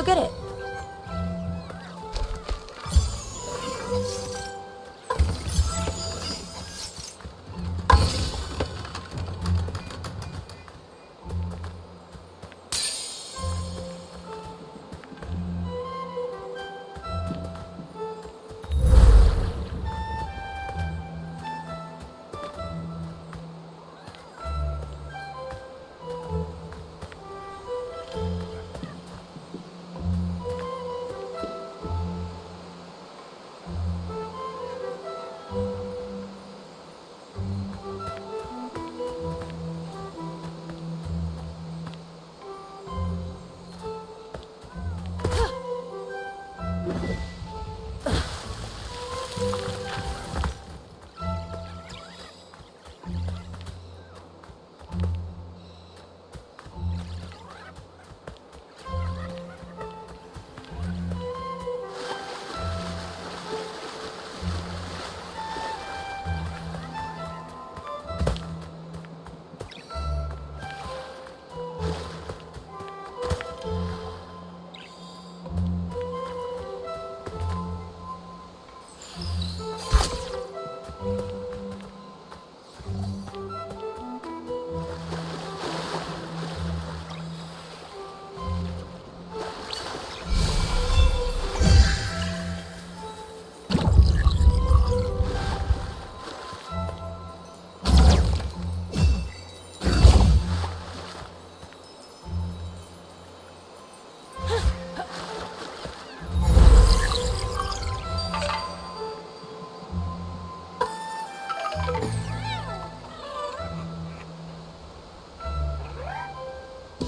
You'll get it.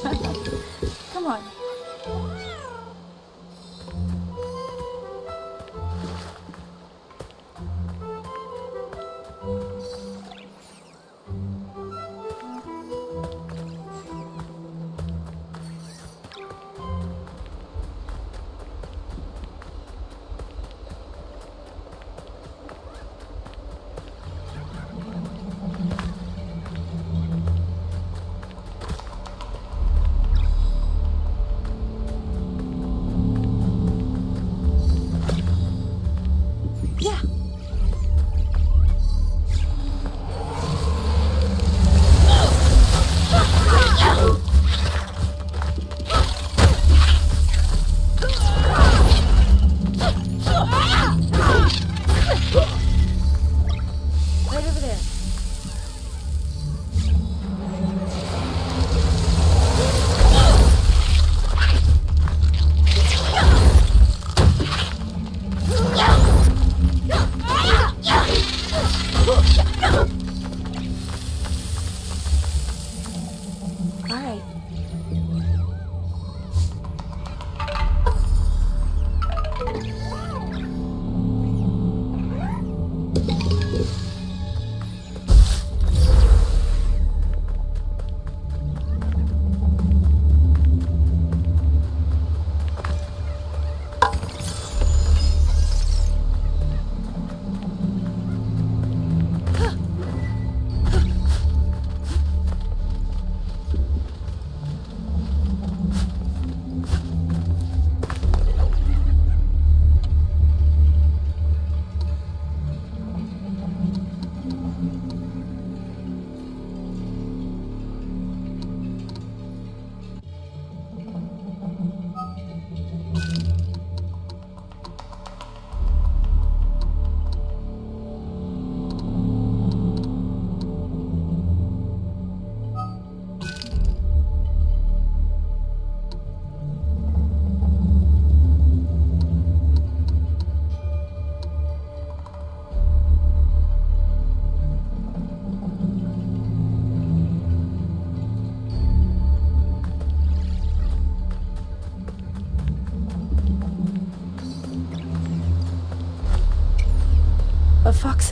Come on.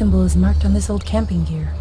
Symbol is marked on this old camping gear.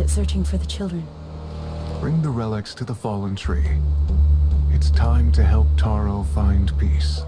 It searching for the children. Bring the relics to the fallen tree. It's time to help Taro find peace.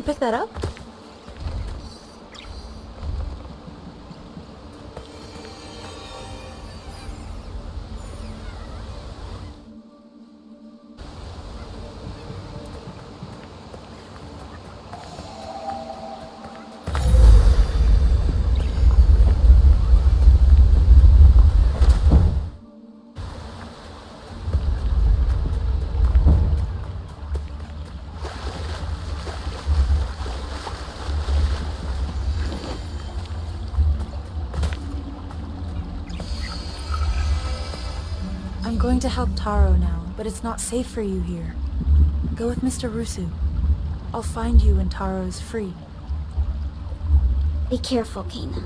You pick that up? To help Taro now, but it's not safe for you here. Go with Mr. Rusu. I'll find you when Taro's free. Be careful, Kena.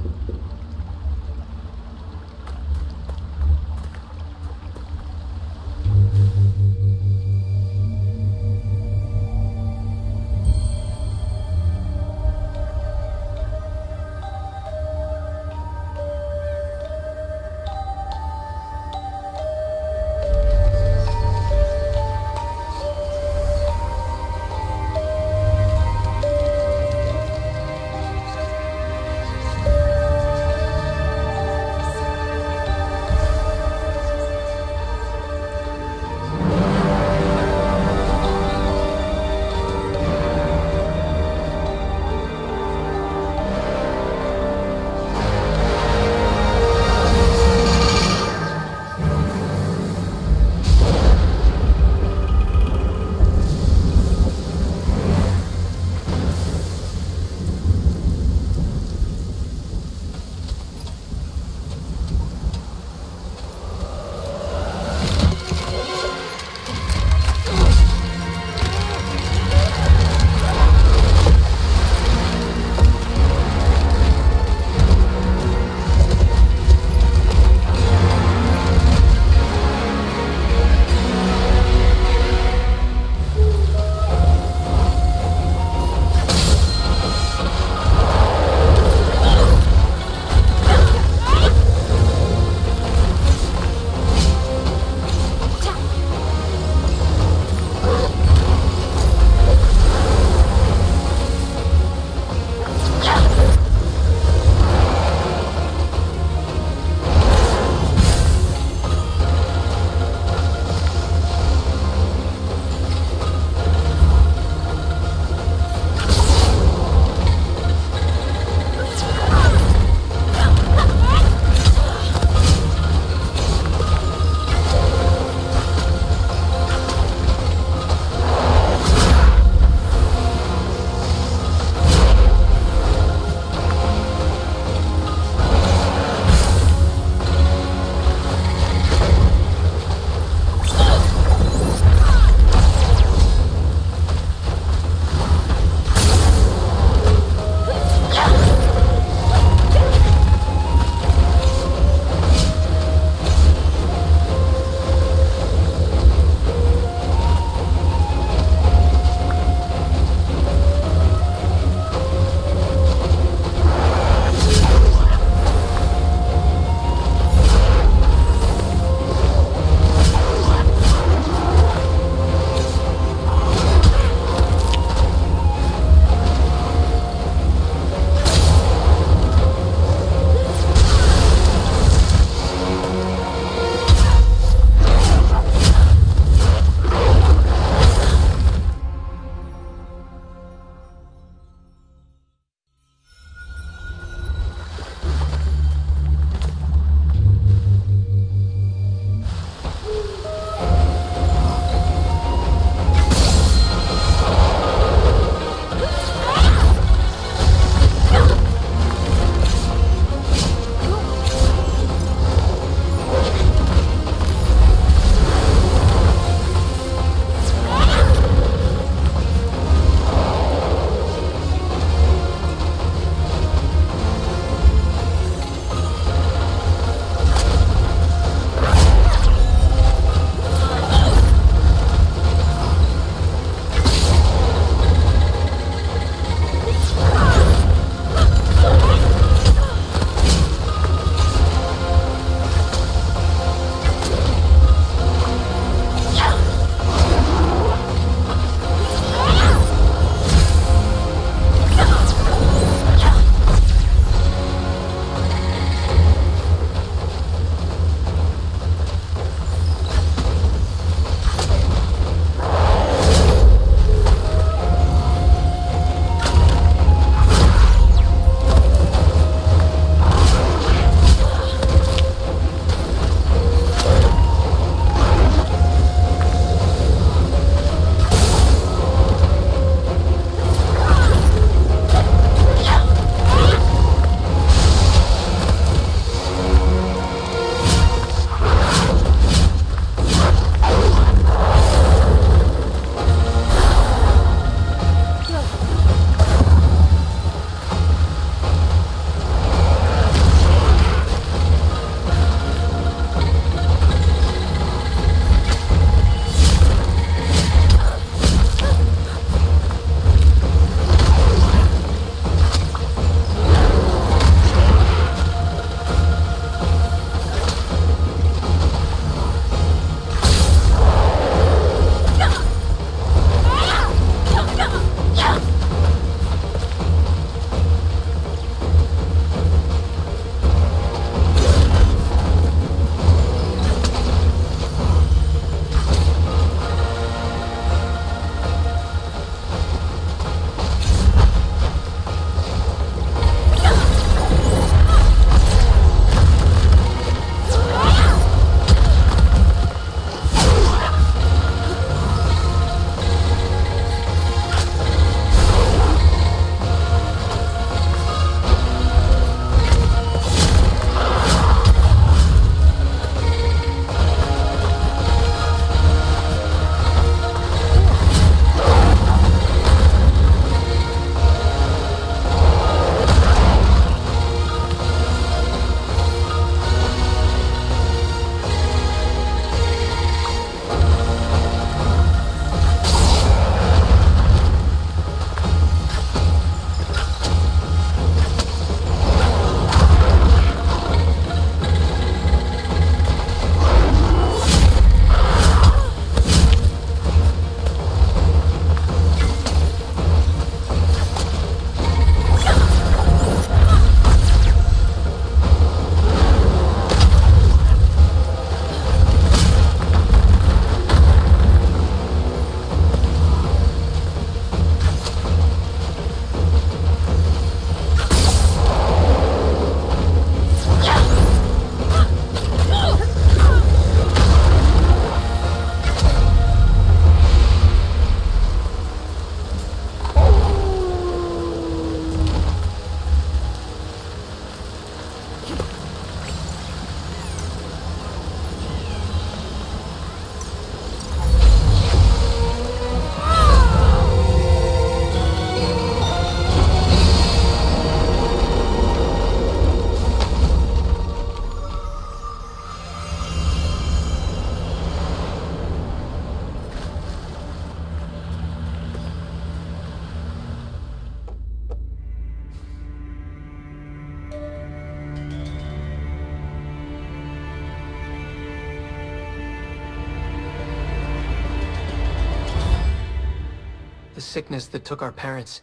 Sickness that took our parents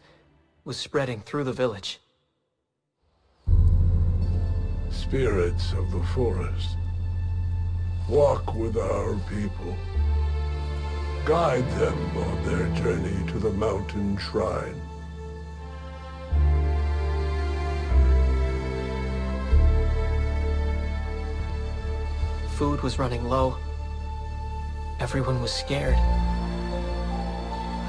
was spreading through the village. Spirits of the forest. Walk with our people. Guide them on their journey to the mountain shrine. Food was running low. Everyone was scared.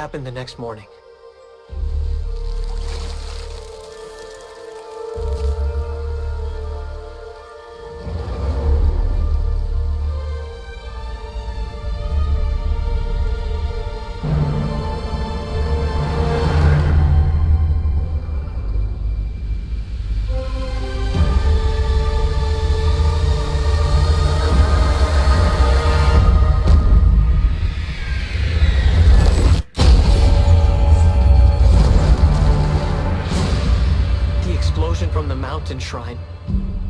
Happened the next morning. Shrine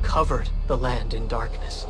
covered the land in darkness.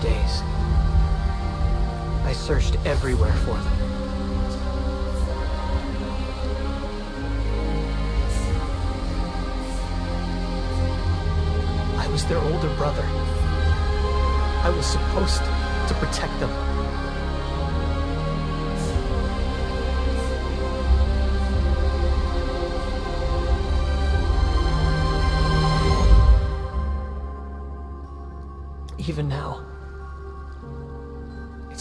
Days. I searched everywhere for them. I was their older brother. I was supposed to protect them. Even now,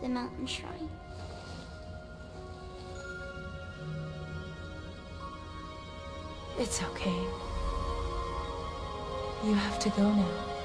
The mountain shrine. It's okay. You have to go now.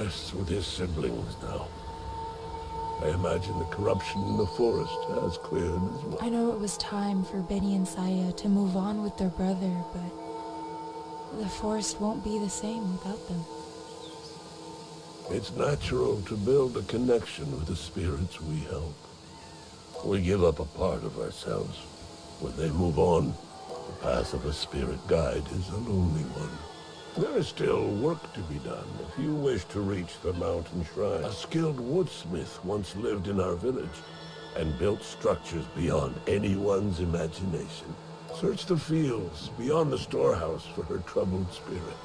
Rests with his siblings now. I imagine the corruption in the forest has cleared as well. I know it was time for Beni and Saiya to move on with their brother, but the forest won't be the same without them. It's natural to build a connection with the spirits we help. We give up a part of ourselves. When they move on, the path of a spirit guide is a lonely one. There is still work to be done if you wish to reach the mountain shrine. A skilled woodsmith once lived in our village and built structures beyond anyone's imagination. Search the fields beyond the storehouse for her troubled spirit.